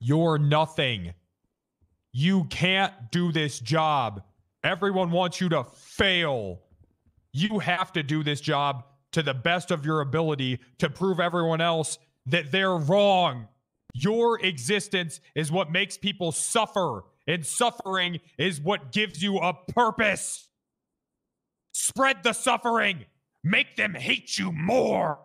You're nothing. You can't do this job. Everyone wants you to fail. You have to do this job to the best of your ability to prove everyone else that they're wrong. Your existence is what makes people suffer, and suffering is what gives you a purpose. Spread the suffering, make them hate you more.